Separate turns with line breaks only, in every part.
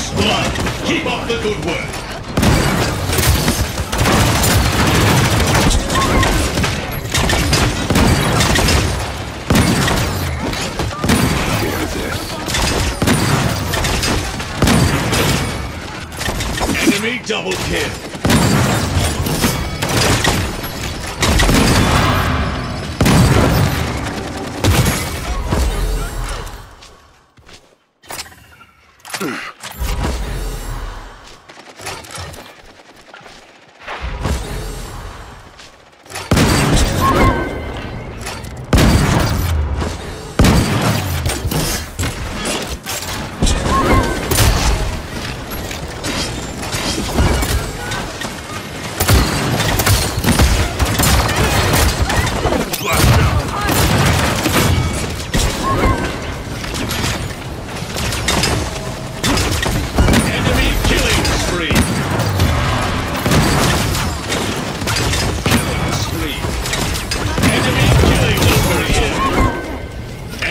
Keep up the good work. Enemy double kill.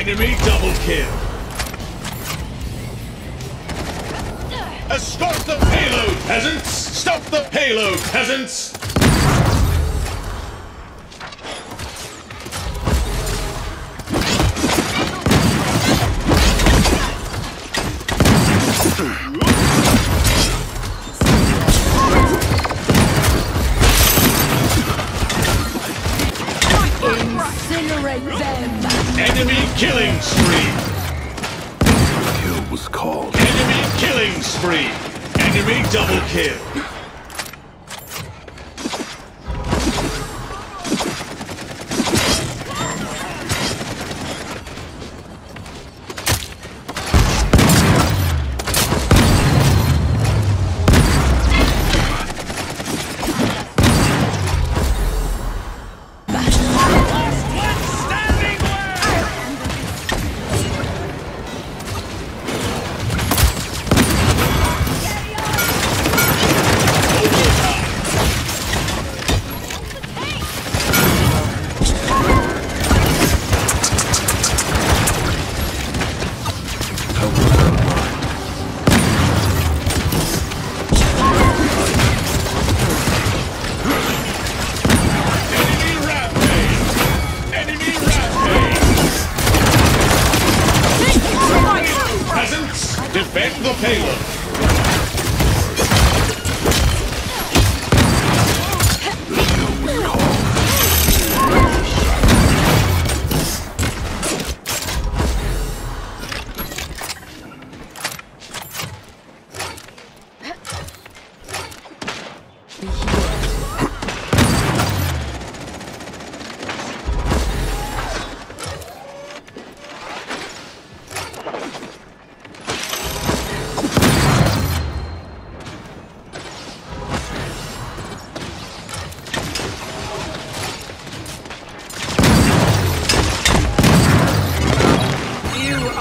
Enemy double kill. Escort the payload, peasants! Stop the payload, peasants!
Incinerate them!
Enemy killing spree.
Kill was called.
Enemy killing spree. Enemy double kill.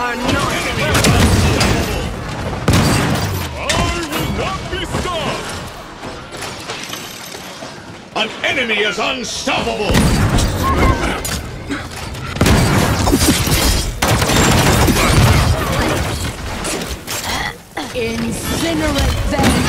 are
not. I will
not be stopped.
An enemy is unstoppable. Incinerate them.